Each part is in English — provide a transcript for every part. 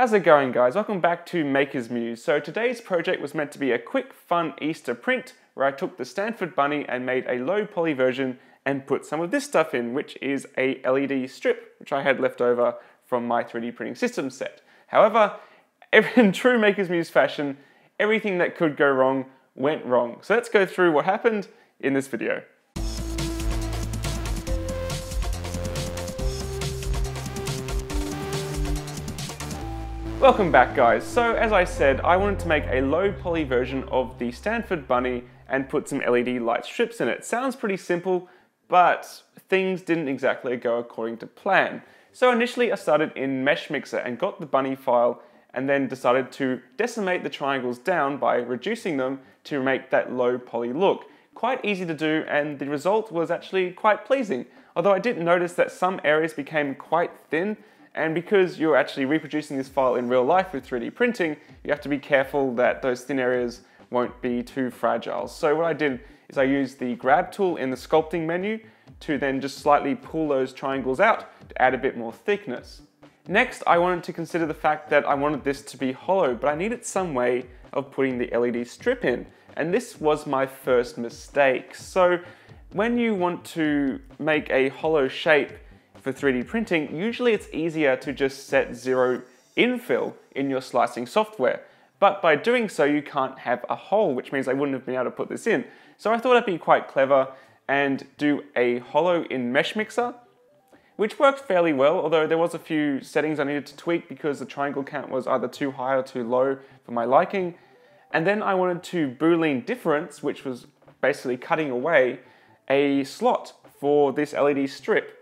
How's it going guys? Welcome back to Maker's Muse. So today's project was meant to be a quick fun Easter print where I took the Stanford Bunny and made a low poly version and put some of this stuff in which is a LED strip which I had left over from my 3D printing system set. However, in true Maker's Muse fashion, everything that could go wrong went wrong. So let's go through what happened in this video. Welcome back guys. So as I said, I wanted to make a low poly version of the Stanford Bunny and put some LED light strips in it. Sounds pretty simple, but things didn't exactly go according to plan. So initially I started in Mesh Mixer and got the bunny file and then decided to decimate the triangles down by reducing them to make that low poly look. Quite easy to do and the result was actually quite pleasing. Although I did notice that some areas became quite thin and because you're actually reproducing this file in real life with 3D printing, you have to be careful that those thin areas won't be too fragile. So what I did is I used the grab tool in the sculpting menu to then just slightly pull those triangles out to add a bit more thickness. Next, I wanted to consider the fact that I wanted this to be hollow, but I needed some way of putting the LED strip in. And this was my first mistake. So when you want to make a hollow shape, for 3D printing, usually it's easier to just set zero infill in your slicing software. But by doing so, you can't have a hole, which means I wouldn't have been able to put this in. So I thought I'd be quite clever and do a hollow in Mesh Mixer, which worked fairly well, although there was a few settings I needed to tweak because the triangle count was either too high or too low for my liking. And then I wanted to Boolean difference, which was basically cutting away a slot for this LED strip.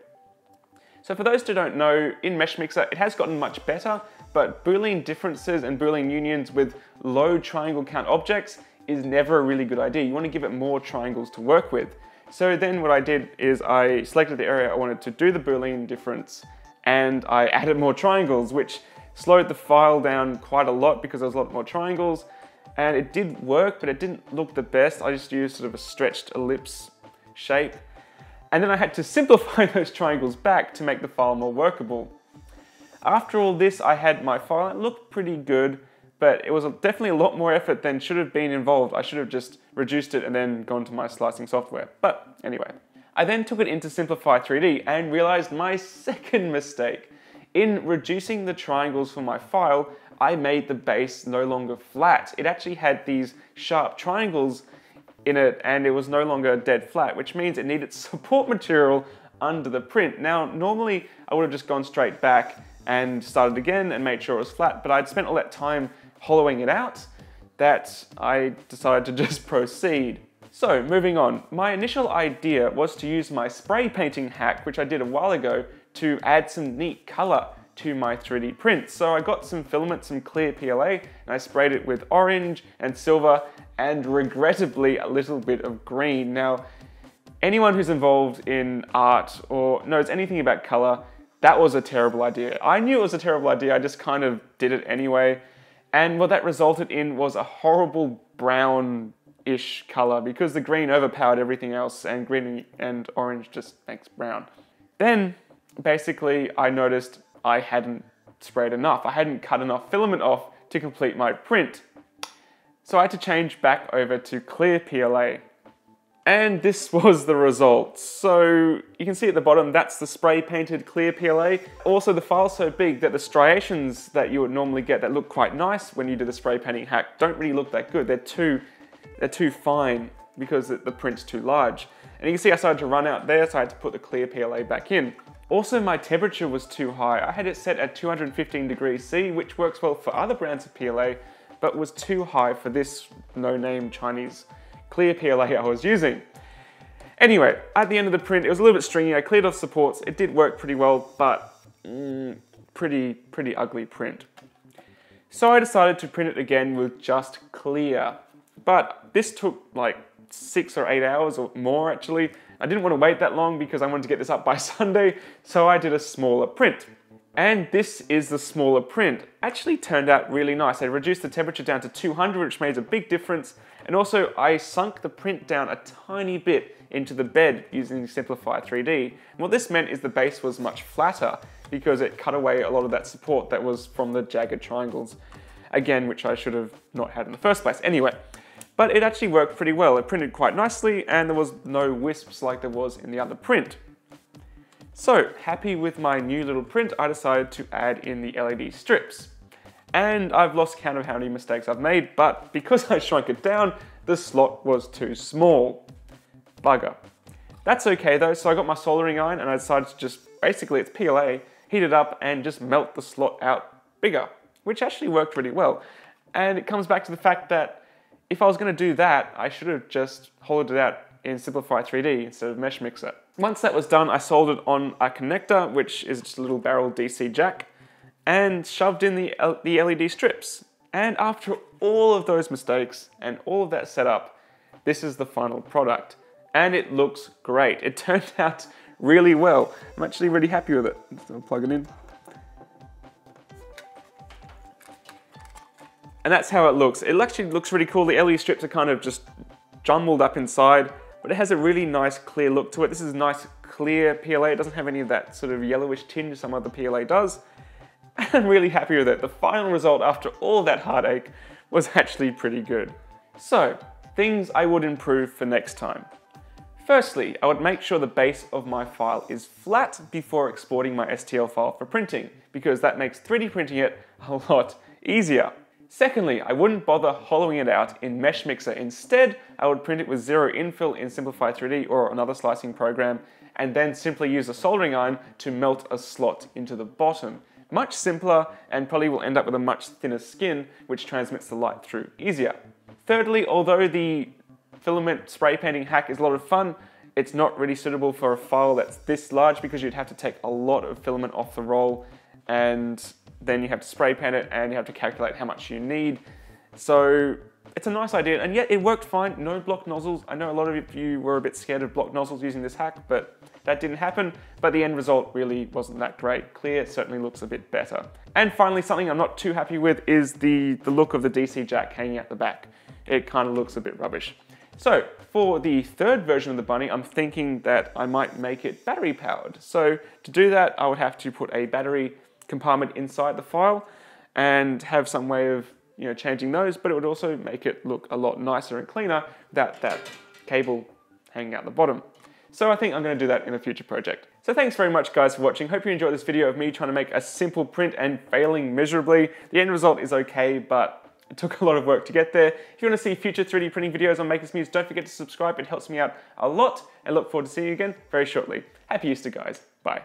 So for those who don't know, in Mesh Mixer, it has gotten much better, but Boolean differences and Boolean unions with low triangle count objects is never a really good idea. You want to give it more triangles to work with. So then what I did is I selected the area I wanted to do the Boolean difference and I added more triangles, which slowed the file down quite a lot because there was a lot more triangles. And it did work, but it didn't look the best. I just used sort of a stretched ellipse shape. And then I had to simplify those triangles back to make the file more workable. After all this, I had my file. It looked pretty good, but it was definitely a lot more effort than should have been involved. I should have just reduced it and then gone to my slicing software. But anyway, I then took it into Simplify 3D and realized my second mistake. In reducing the triangles for my file, I made the base no longer flat. It actually had these sharp triangles in it and it was no longer dead flat, which means it needed support material under the print. Now, normally I would have just gone straight back and started again and made sure it was flat, but I'd spent all that time hollowing it out that I decided to just proceed. So moving on, my initial idea was to use my spray painting hack, which I did a while ago, to add some neat color to my 3D print. So I got some filament, some clear PLA, and I sprayed it with orange and silver and regrettably a little bit of green. Now, anyone who's involved in art or knows anything about color, that was a terrible idea. I knew it was a terrible idea, I just kind of did it anyway. And what that resulted in was a horrible brown-ish color because the green overpowered everything else and green and orange just makes brown. Then, basically, I noticed I hadn't sprayed enough. I hadn't cut enough filament off to complete my print. So I had to change back over to clear PLA. And this was the result. So you can see at the bottom, that's the spray painted clear PLA. Also the file's so big that the striations that you would normally get that look quite nice when you do the spray painting hack don't really look that good. They're too, they're too fine because the print's too large. And you can see I started to run out there, so I had to put the clear PLA back in. Also, my temperature was too high. I had it set at 215 degrees C, which works well for other brands of PLA, but was too high for this no-name Chinese clear PLA I was using. Anyway, at the end of the print, it was a little bit stringy. I cleared off supports. It did work pretty well, but mm, pretty, pretty ugly print. So I decided to print it again with just clear. But this took like six or eight hours or more actually. I didn't want to wait that long because I wanted to get this up by Sunday, so I did a smaller print. And this is the smaller print. Actually turned out really nice. I reduced the temperature down to 200, which made a big difference. And also I sunk the print down a tiny bit into the bed using Simplify 3D. And what this meant is the base was much flatter. because it cut away a lot of that support that was from the jagged triangles. Again, which I should have not had in the first place. Anyway, but it actually worked pretty well. It printed quite nicely and there was no wisps like there was in the other print. So, happy with my new little print, I decided to add in the LED strips. And I've lost count of how many mistakes I've made, but because I shrunk it down, the slot was too small. Bugger. That's okay though, so I got my soldering iron and I decided to just, basically it's PLA, heat it up and just melt the slot out bigger, which actually worked really well. And it comes back to the fact that if I was gonna do that, I should have just hollowed it out in Simplify 3D instead of Mesh Mixer. Once that was done, I soldered on a connector, which is just a little barrel DC jack, and shoved in the, the LED strips. And after all of those mistakes and all of that setup, this is the final product. And it looks great. It turned out really well. I'm actually really happy with it. I'll plug it in. And that's how it looks. It actually looks really cool. The LED strips are kind of just jumbled up inside, but it has a really nice clear look to it. This is nice clear PLA. It doesn't have any of that sort of yellowish tinge some other PLA does. I'm really happy with it. The final result after all that heartache was actually pretty good. So, things I would improve for next time. Firstly, I would make sure the base of my file is flat before exporting my STL file for printing, because that makes 3D printing it a lot easier. Secondly, I wouldn't bother hollowing it out in Mesh Mixer. Instead, I would print it with zero infill in Simplify 3D or another slicing program, and then simply use a soldering iron to melt a slot into the bottom. Much simpler and probably will end up with a much thinner skin which transmits the light through easier. Thirdly, although the filament spray painting hack is a lot of fun, it's not really suitable for a file that's this large because you'd have to take a lot of filament off the roll and then you have to spray paint it and you have to calculate how much you need. So it's a nice idea, and yet it worked fine. No block nozzles. I know a lot of you were a bit scared of block nozzles using this hack, but that didn't happen. But the end result really wasn't that great. Clear certainly looks a bit better. And finally, something I'm not too happy with is the, the look of the DC jack hanging out the back. It kind of looks a bit rubbish. So for the third version of the Bunny, I'm thinking that I might make it battery powered. So to do that, I would have to put a battery compartment inside the file and have some way of you know, changing those, but it would also make it look a lot nicer and cleaner without that cable hanging out the bottom. So I think I'm going to do that in a future project. So thanks very much guys for watching. Hope you enjoyed this video of me trying to make a simple print and failing miserably. The end result is okay, but it took a lot of work to get there. If you want to see future 3D printing videos on Makers Muse, don't forget to subscribe. It helps me out a lot and look forward to seeing you again very shortly. Happy Easter guys. Bye.